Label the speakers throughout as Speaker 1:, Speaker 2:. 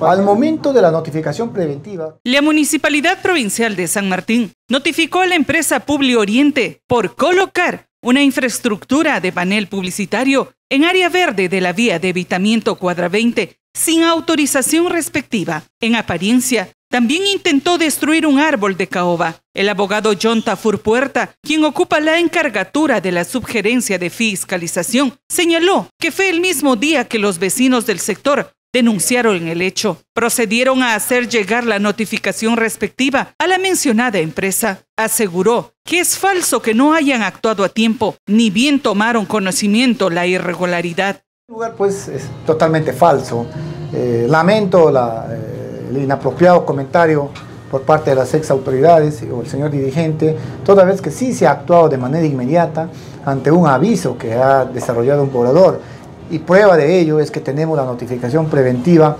Speaker 1: Al momento de la notificación preventiva.
Speaker 2: La Municipalidad Provincial de San Martín notificó a la empresa Publi Oriente por colocar una infraestructura de panel publicitario en área verde de la vía de evitamiento cuadra 20 sin autorización respectiva. En apariencia, también intentó destruir un árbol de caoba. El abogado John Tafur Puerta, quien ocupa la encargatura de la subgerencia de fiscalización, señaló que fue el mismo día que los vecinos del sector denunciaron el hecho. Procedieron a hacer llegar la notificación respectiva a la mencionada empresa. Aseguró que es falso que no hayan actuado a tiempo, ni bien tomaron conocimiento la irregularidad.
Speaker 1: El lugar pues es totalmente falso. Eh, lamento eh, el inapropiado comentario por parte de las ex autoridades o el señor dirigente, toda vez que sí se ha actuado de manera inmediata ante un aviso que ha desarrollado un poblador y prueba de ello es que tenemos la notificación preventiva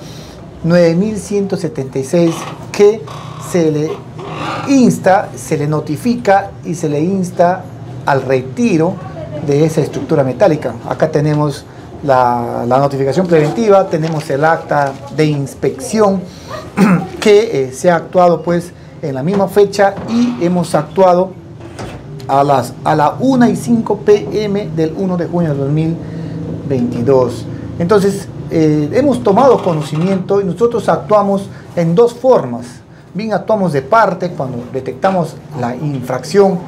Speaker 1: 9176 que se le insta, se le notifica y se le insta al retiro de esa estructura metálica. Acá tenemos la, notificación preventiva, tenemos el acta de inspección que eh, se ha actuado pues en la misma fecha y hemos actuado a las a la 1 y 5 pm del 1 de junio de 2020 22. Entonces, eh, hemos tomado conocimiento y nosotros actuamos en dos formas. Bien, actuamos de parte cuando detectamos la infracción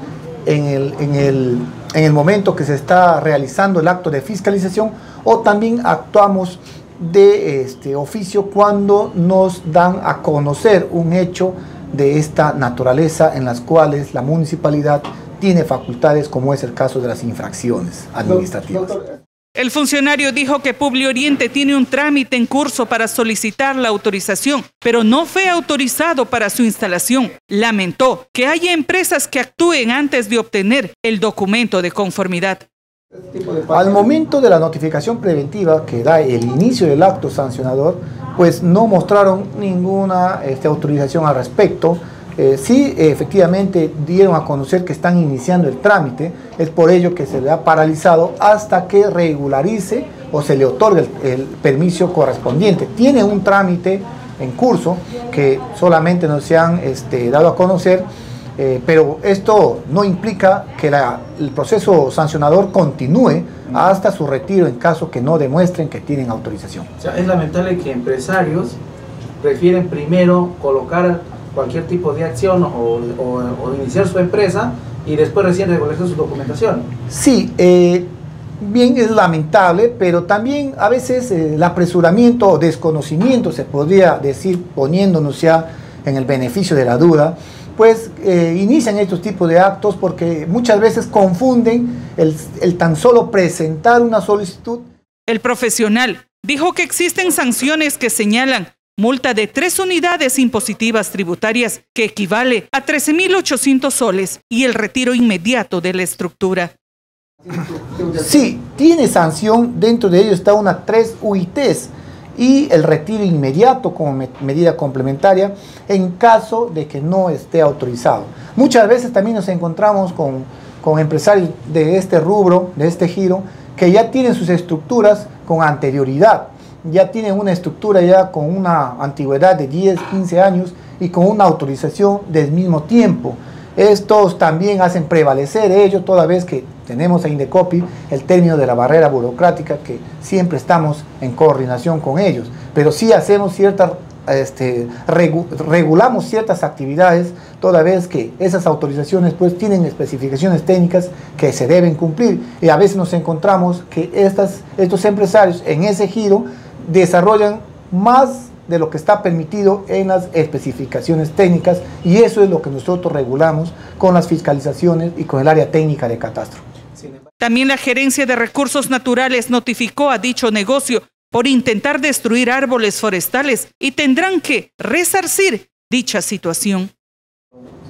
Speaker 1: en el, en el, en el momento que se está realizando el acto de fiscalización o también actuamos de este oficio cuando nos dan a conocer un hecho de esta naturaleza en las cuales la municipalidad tiene facultades como es el caso de las infracciones administrativas.
Speaker 2: El funcionario dijo que Publi Oriente tiene un trámite en curso para solicitar la autorización, pero no fue autorizado para su instalación. Lamentó que haya empresas que actúen antes de obtener el documento de conformidad.
Speaker 1: Al momento de la notificación preventiva que da el inicio del acto sancionador, pues no mostraron ninguna este, autorización al respecto eh, sí, efectivamente dieron a conocer que están iniciando el trámite, es por ello que se le ha paralizado hasta que regularice o se le otorgue el, permiso correspondiente. Tiene un trámite en curso que solamente nos se han este, dado a conocer, eh, pero esto no implica que el proceso sancionador continúe hasta su retiro en caso que no demuestren que tienen autorización.
Speaker 3: Es lamentable que empresarios prefieren primero colocar cualquier tipo de acción o, iniciar su empresa y después recién regularizar su documentación.
Speaker 1: Sí, eh, bien es lamentable, pero también a veces eh, el apresuramiento o desconocimiento, se podría decir, poniéndonos ya en el beneficio de la duda, pues eh, inician estos tipos de actos porque muchas veces confunden el, el tan solo presentar una solicitud.
Speaker 2: El profesional dijo que existen sanciones que señalan multa de tres unidades impositivas tributarias que equivale a 13.800 soles y el retiro inmediato de la estructura.
Speaker 1: Sí, tiene sanción, dentro de ello está una 3 UITs y el retiro inmediato como medida complementaria en caso de que no esté autorizado. Muchas veces también nos encontramos con, con empresarios de este rubro, de este giro, que ya tienen sus estructuras con anterioridad ya tienen una estructura ya con una antigüedad de 10, 15 años y con una autorización del mismo tiempo. Estos también hacen prevalecer ello toda vez que tenemos en Indecopi el término de la barrera burocrática que siempre estamos en coordinación con ellos, pero sí hacemos ciertas este, regulamos ciertas actividades toda vez que esas autorizaciones pues tienen especificaciones técnicas que se deben cumplir y a veces nos encontramos que estas, estos empresarios en ese giro desarrollan más de lo que está permitido en las especificaciones técnicas y eso es lo que nosotros regulamos con las fiscalizaciones y con el área técnica de catastro.
Speaker 2: También la Gerencia de Recursos Naturales notificó a dicho negocio por intentar destruir árboles forestales y tendrán que resarcir dicha situación.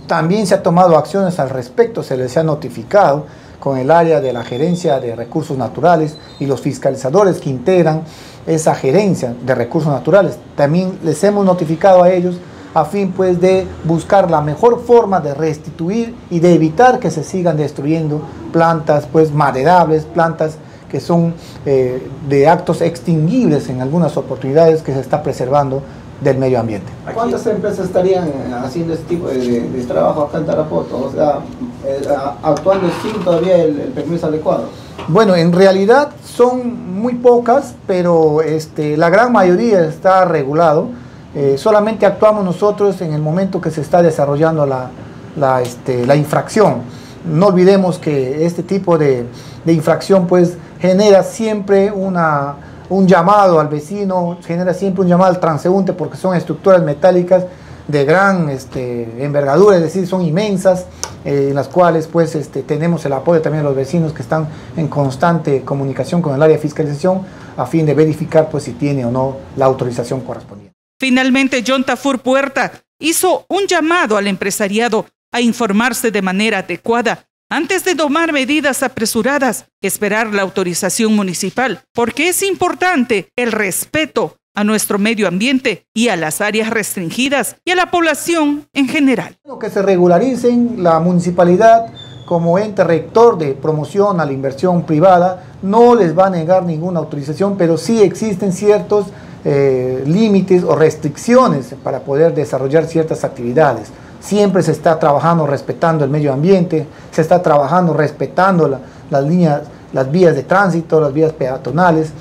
Speaker 1: También se ha tomado acciones al respecto, se les ha notificado con el área de la Gerencia de Recursos Naturales y los fiscalizadores que integran esa gerencia de recursos naturales. También les hemos notificado a ellos a fin pues de buscar la mejor forma de restituir y de evitar que se sigan destruyendo plantas pues maderables, plantas que son eh, de actos extinguibles en algunas oportunidades que se está preservando del medio ambiente.
Speaker 4: ¿Cuántas empresas estarían haciendo este tipo de, trabajo acá en Tarapoto? O sea, eh, actuando sin todavía el, permiso adecuado.
Speaker 1: Bueno, en realidad son muy pocas, pero este, la gran mayoría está regulado. Eh, solamente actuamos nosotros en el momento que se está desarrollando la, este, la infracción. No olvidemos que este tipo de, de infracción pues genera siempre una, un llamado al vecino, genera siempre un llamado al transeúnte porque son estructuras metálicas de gran este, envergadura, es decir, son inmensas, eh, en las cuales pues este, tenemos el apoyo también de los vecinos que están en constante comunicación con el área de fiscalización a fin de verificar pues si tiene o no la autorización correspondiente.
Speaker 2: Finalmente, John Tafur Puerta hizo un llamado al empresariado a informarse de manera adecuada antes de tomar medidas apresuradas, esperar la autorización municipal, porque es importante el respeto a nuestro medio ambiente y a las áreas restringidas y a la población en general.
Speaker 1: Que se regularicen la municipalidad como ente rector de promoción a la inversión privada, no les va a negar ninguna autorización, pero sí existen ciertos eh, límites o restricciones para poder desarrollar ciertas actividades. Siempre se está trabajando respetando el medio ambiente, se está trabajando respetando las líneas, las vías de tránsito, las vías peatonales.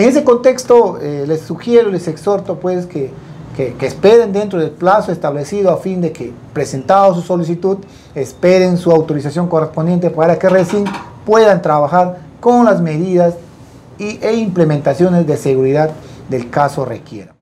Speaker 1: En ese contexto eh, les sugiero, les exhorto pues que, que, esperen dentro del plazo establecido a fin de que presentado su solicitud, esperen su autorización correspondiente para que recién puedan trabajar con las medidas y, e implementaciones de seguridad del caso requiera.